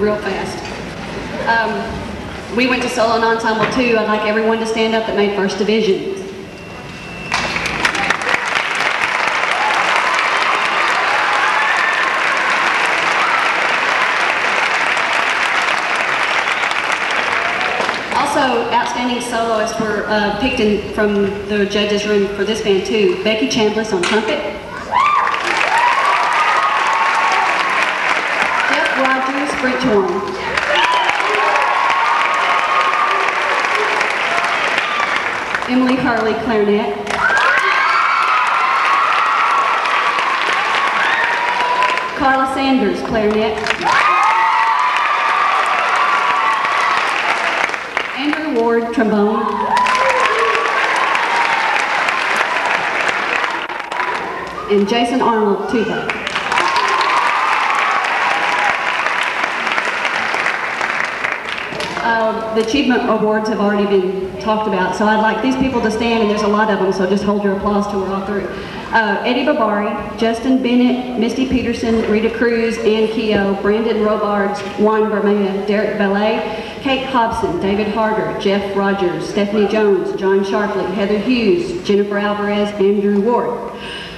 real fast. Um, we went to solo and ensemble too. I'd like everyone to stand up that made first division. Also, outstanding soloists were uh, picked in from the judges' room for this band too. Becky Chambliss on trumpet. Jeff Horn. Emily Harley, clarinet. Carla Sanders, clarinet. Andrew Ward, trombone. And Jason Arnold, tuba. Uh, the achievement awards have already been talked about, so I'd like these people to stand, and there's a lot of them, so just hold your applause till we're all through. Uh, Eddie Babari, Justin Bennett, Misty Peterson, Rita Cruz, Ann Keogh, Brandon Robards, Juan Bermea, Derek Ballet, Kate Hobson, David Harder, Jeff Rogers, Stephanie Jones, John Sharpley, Heather Hughes, Jennifer Alvarez, Andrew Ward,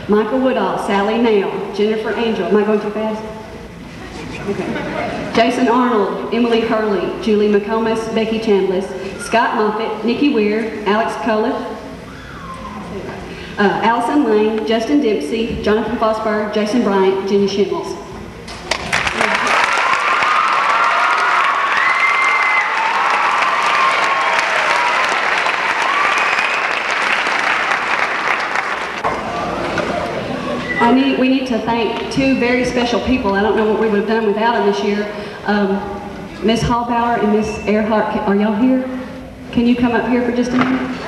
Michael Woodall, Sally Nail, Jennifer Angel. Am I going too fast? Okay. Jason Arnold, Emily Hurley, Julie McComas, Becky Chambliss, Scott Moffitt, Nikki Weir, Alex Coliff, uh, Allison Lane, Justin Dempsey, Jonathan Fosberg, Jason Bryant, Jenny Schimmels. Need, we need to thank two very special people. I don't know what we would have done without them this year. Um, Miss Hallbauer and Miss Earhart, are y'all here? Can you come up here for just a minute?